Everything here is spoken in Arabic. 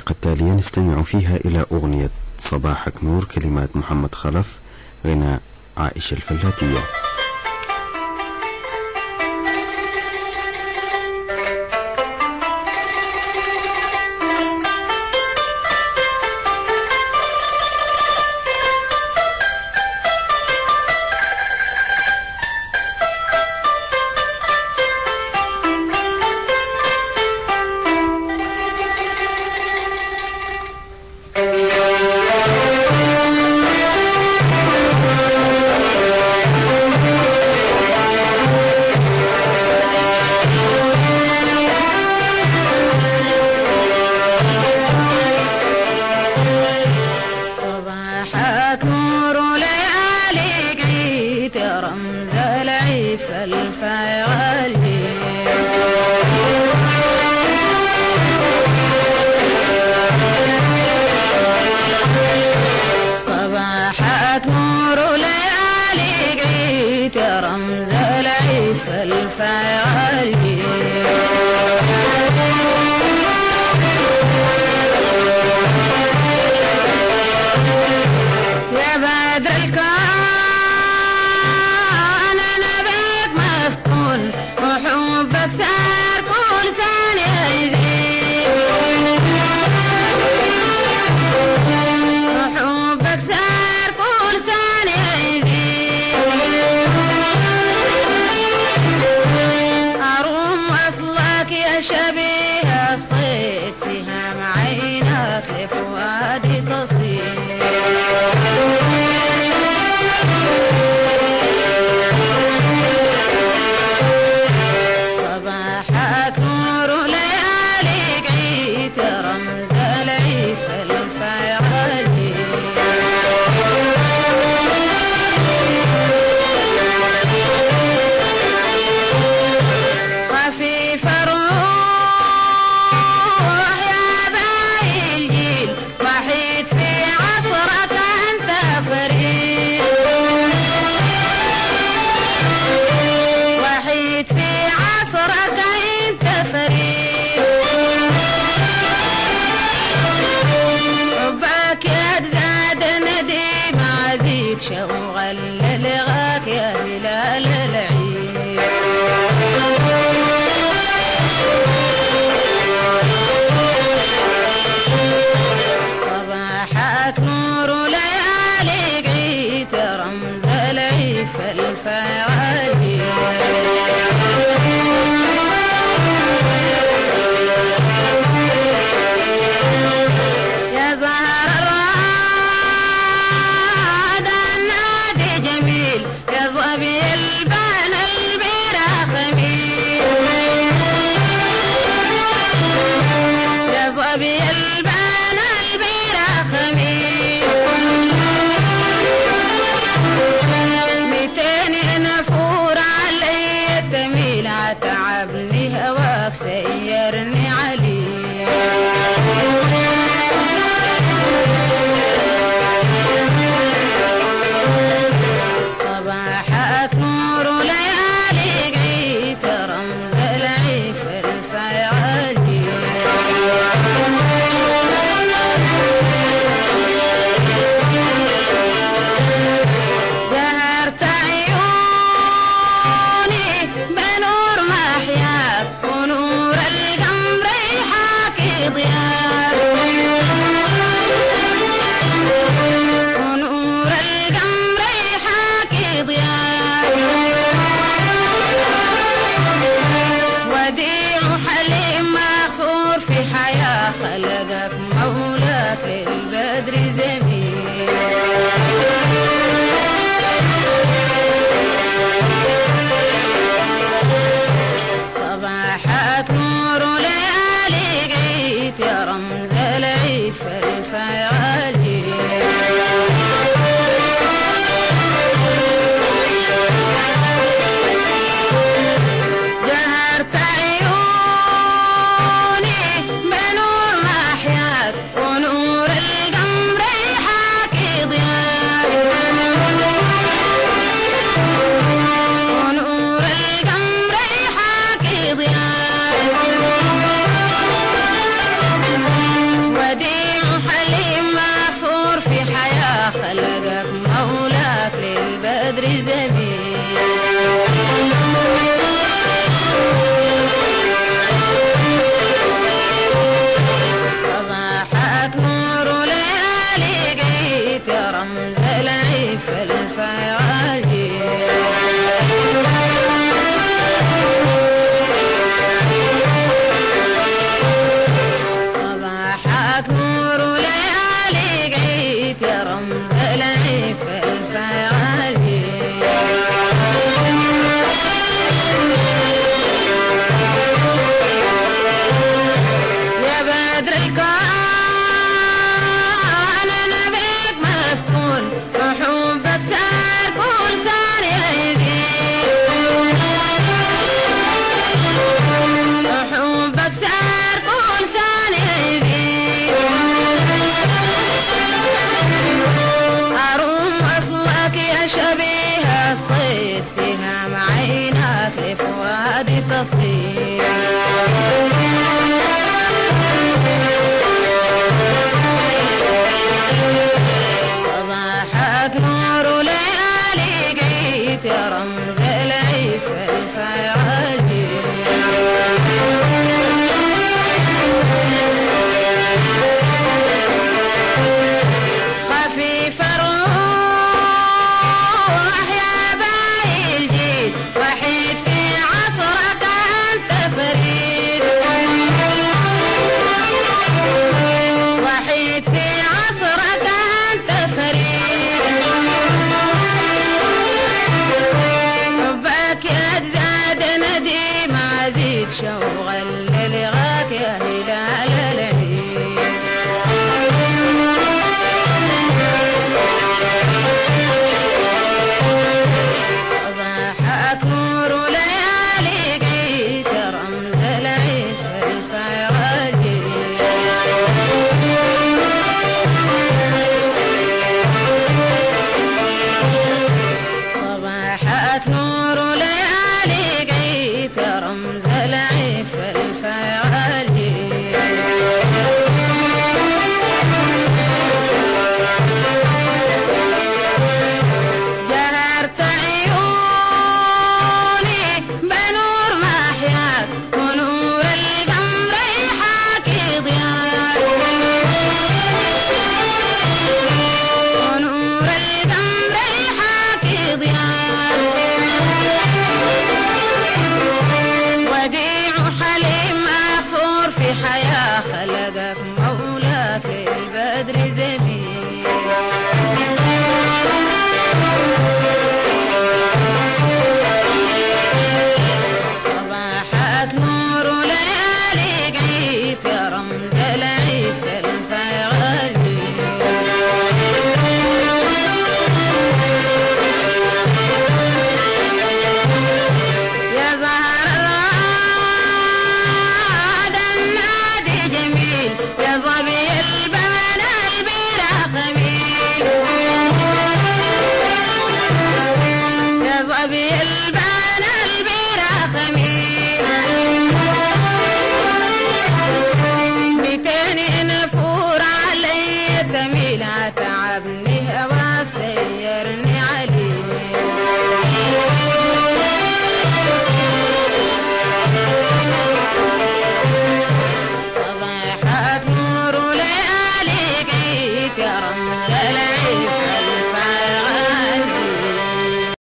الدقائق التالية نستمع فيها إلى أغنية صباحك نور كلمات محمد خلف غناء عائشة الفلاتية. كرمز العيف الفعالي صباحات نور ليالي قيت رمز العيف الفعالي سهام عينك لفؤادي تصل وحيد في عصرك أنت فريد. وحيد في أنت فريد. زاد نديم عزيز شوغل للغاية تعبني هواك سيرني. me